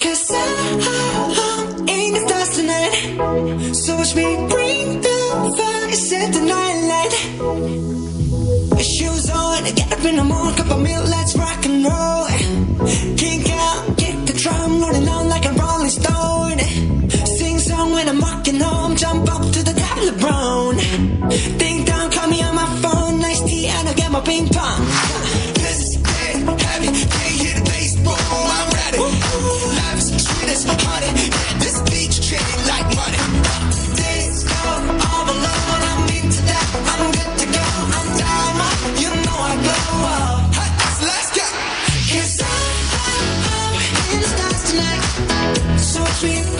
Cause I, I'm in the stars tonight. So watch me bring the fire, set the night light. Shoes on, get up in the morning, cup of milk, let's rock and roll. Kick out, kick the drum, rolling on like a rolling stone. Sing song when I'm walking home, jump up to the top of the brown. Ding dong, call me on my phone, nice tea, and I'll get my ping pong. sweet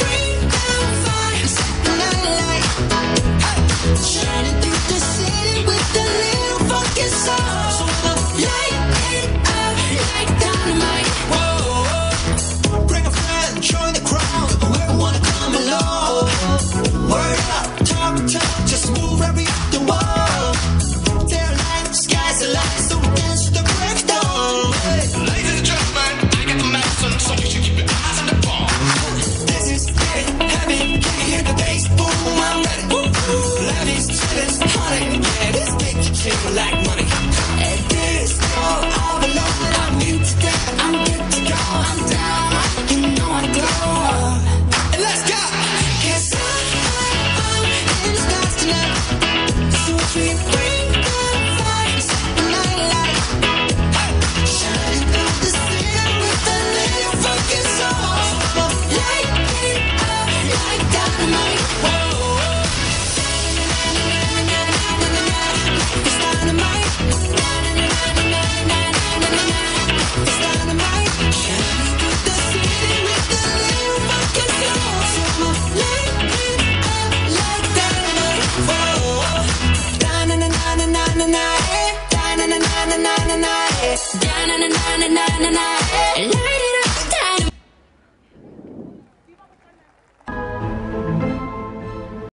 Spanish chillin'. Light it.